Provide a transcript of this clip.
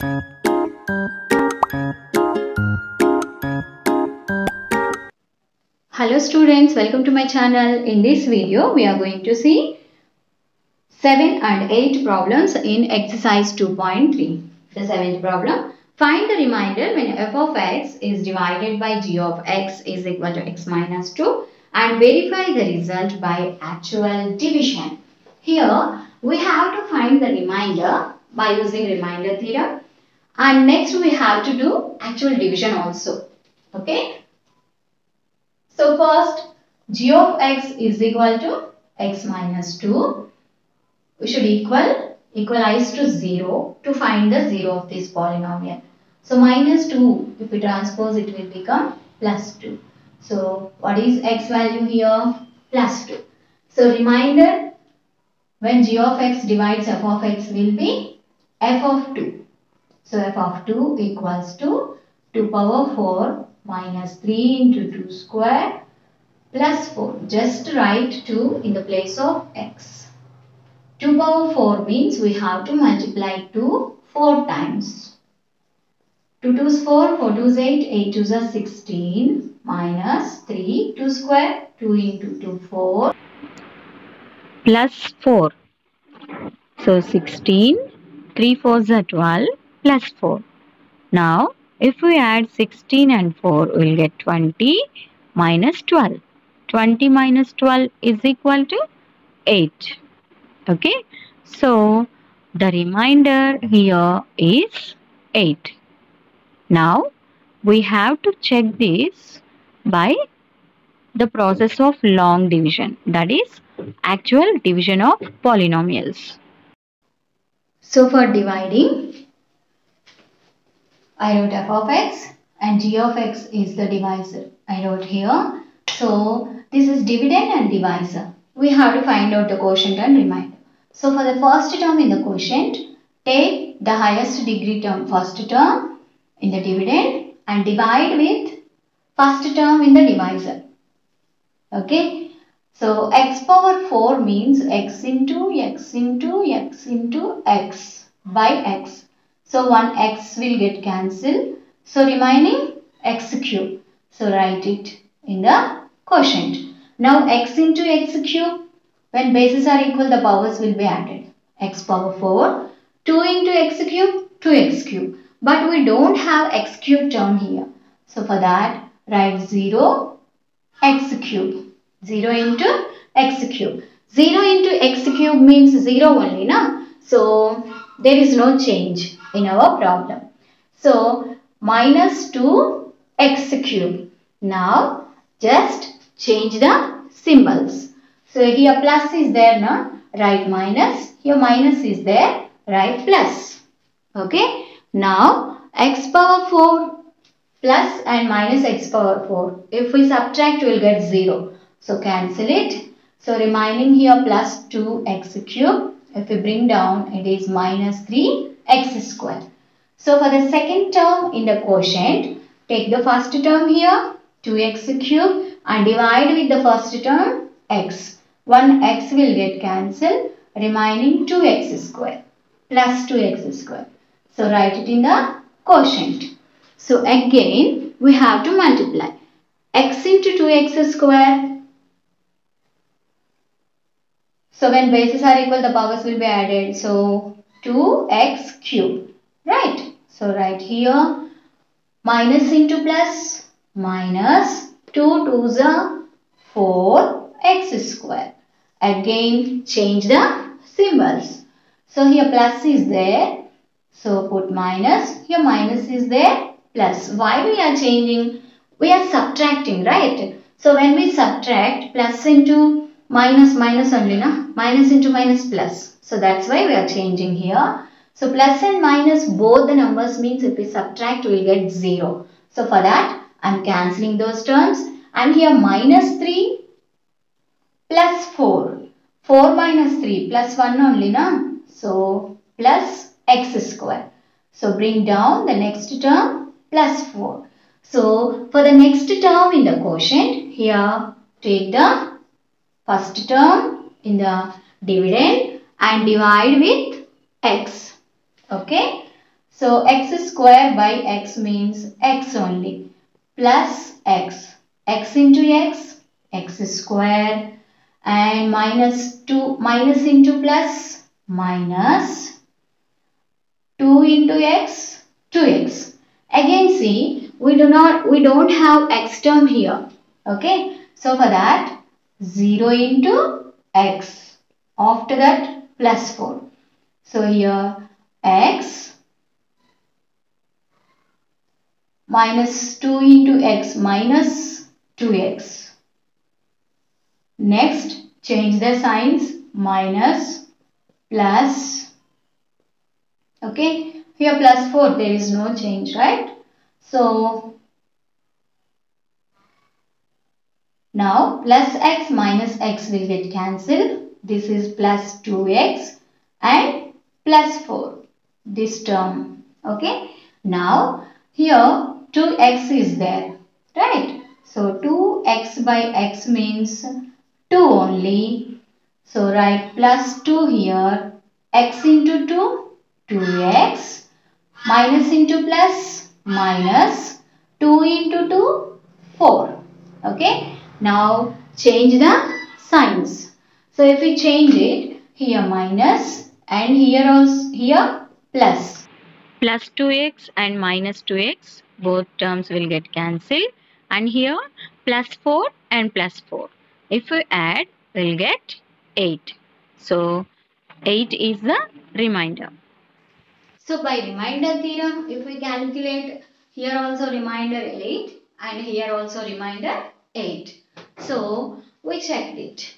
Hello students, welcome to my channel. In this video, we are going to see 7 and 8 problems in exercise 2.3. The seventh problem, find the remainder when f of x is divided by g of x is equal to x minus 2 and verify the result by actual division. Here, we have to find the remainder by using remainder theorem and next we have to do actual division also. Okay. So first g of x is equal to x minus 2. We should equal equalize to 0 to find the 0 of this polynomial. So minus 2 if we transpose it will become plus 2. So what is x value here? Plus 2. So reminder when g of x divides f of x will be f of 2. So f of 2 equals to 2 power 4 minus 3 into 2 square plus 4. Just write 2 in the place of x. 2 power 4 means we have to multiply 2 4 times. 2 2's 4, 4 2's 8, 8 2's are 16 minus 3, 2 square, 2 into 2, 4 plus 4. So 16, 3 4s are 12 plus 4. Now if we add 16 and 4 we will get 20 minus 12. 20 minus 12 is equal to 8. Okay. So the remainder here is 8. Now we have to check this by the process of long division that is actual division of polynomials. So for dividing, I wrote f of x and g of x is the divisor. I wrote here. So this is dividend and divisor. We have to find out the quotient and remainder. So for the first term in the quotient, take the highest degree term first term in the dividend and divide with first term in the divisor. Okay. So x power 4 means x into x into x into x by x. So 1 x will get cancelled. So remaining x cube. So write it in the quotient. Now x into x cube. When bases are equal the powers will be added. x power 4. 2 into x cube 2x cube. But we don't have x cube term here. So for that write 0 x cube. 0 into x cube. 0 into x cube means 0 only, na? So, there is no change in our problem. So, minus 2 x cube. Now, just change the symbols. So, here plus is there, na? Write minus. Here minus is there. Write plus. Okay. Now, x power 4 plus and minus x power 4. If we subtract, we will get 0. So cancel it. So remaining here plus 2x cube. If we bring down it is minus 3x square. So for the second term in the quotient take the first term here 2x cube and divide with the first term x. 1x will get cancelled remaining 2x square plus 2x square. So write it in the quotient. So again we have to multiply x into 2x square So when bases are equal, the powers will be added. So 2x cube, right? So right here, minus into plus, minus 2 2s are 4x square. Again, change the symbols. So here plus is there. So put minus. Here minus is there. Plus. Why we are changing? We are subtracting, right? So when we subtract plus into minus minus only na? Minus into minus plus. So that's why we are changing here. So plus and minus both the numbers means if we subtract we will get 0 so for that i'm cancelling those terms. And here minus 3 plus 4 4 minus 3 plus 1 only na? So plus x square. So bring down the next term plus 4 so for the next term in the quotient here take the first term in the dividend and divide with x. Okay. So x square by x means x only. Plus x. x into x, x square. And minus 2, minus into plus, minus 2 into x, 2x. Again see, we do not, we don't have x term here. Okay. So for that, 0 into x. After that, plus 4. So here, x minus 2 into x minus 2x. Next, change the signs minus plus. Okay, here plus 4 there is no change, right? So, now plus x minus x will get cancelled. This is plus 2x and plus 4 this term. Okay, now here 2x is there, right? So 2x by x means 2 only. So write plus 2 here. x into 2, 2x. Minus into plus, minus 2 into 2, 4. Okay. Now change the signs. So if we change it, here minus and here also here plus. Plus 2x and minus 2x both terms will get cancelled. And here plus 4 and plus 4 if we add we'll get 8 so 8 is the remainder so by remainder theorem if we calculate here also remainder 8 and here also remainder 8 so we checked it